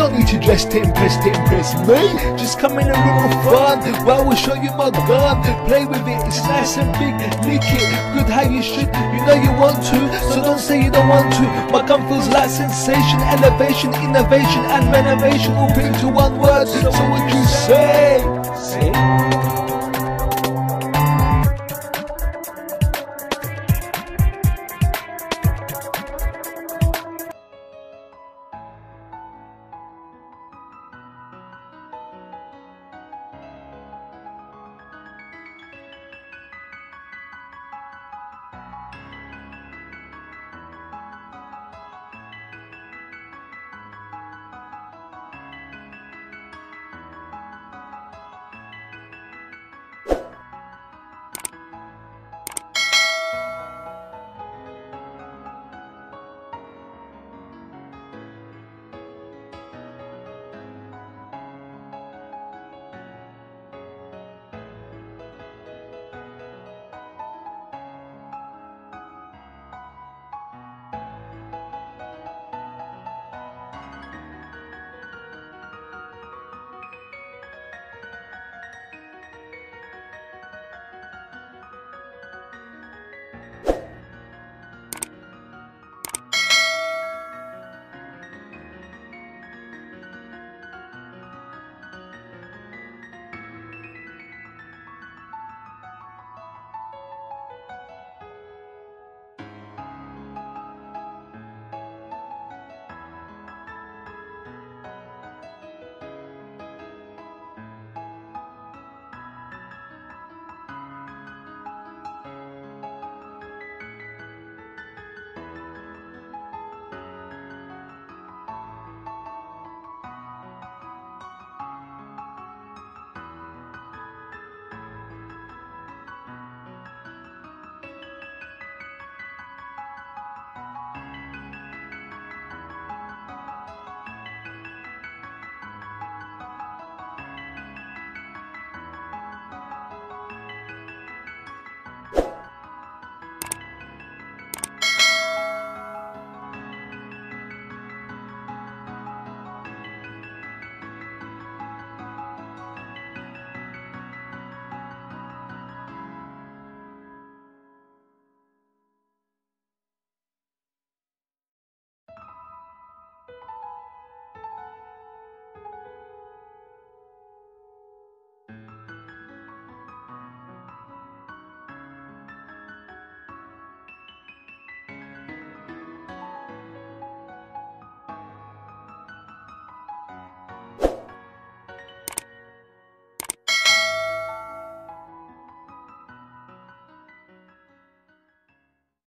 don't need to dress to impress to impress me. Just come in a little fun. Well, we'll show you my gun. Play with it, it's nice and big. Lick it, good how you should. You know you want to, so don't say you don't want to. My gun feels like sensation, elevation, innovation, and renovation all put into one word. So what you say? Say.